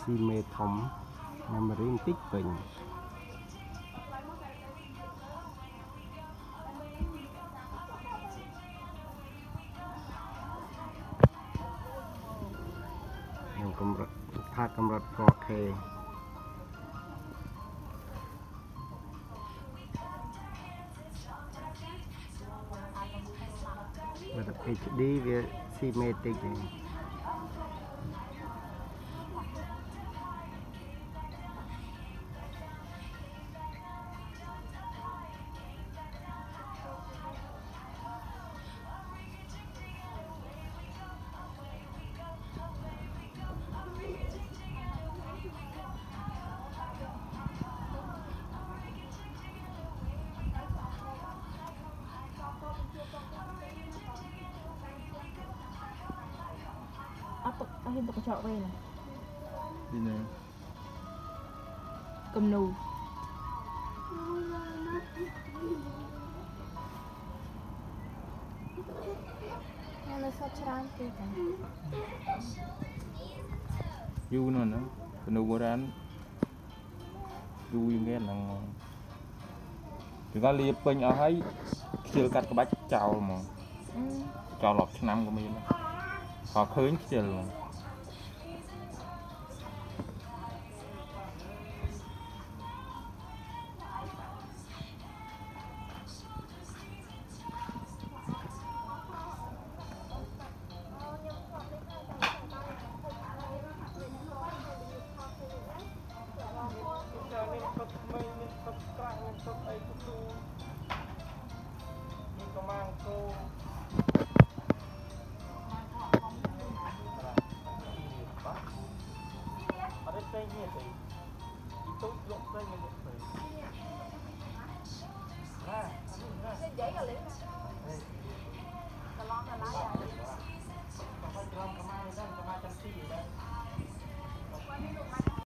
ស៊ីមេធំ memory បន្តិចពេញនឹងកម្រិតថាកម្រិត 4K បើតែ HD វាស៊ីមេតិចឯង អត់ទុកអត់ហ៊ានទុកកញ្ចក់វិញណាពីណាគំនូនៅសតច្រើនទេតាយូរនោះណាមនុស្សបុរាណយូរយ៉ាងហ្នឹងហ្មងពីគាត់លាពេញអស់ហើយខ្ជិលកាត់ក្បាច់ចោលហ្មងចោលរាប់ឆ្នាំក៏មានដែរក៏ឃើញ មានទឹកអីទៅទូមានកម្មាំងគោ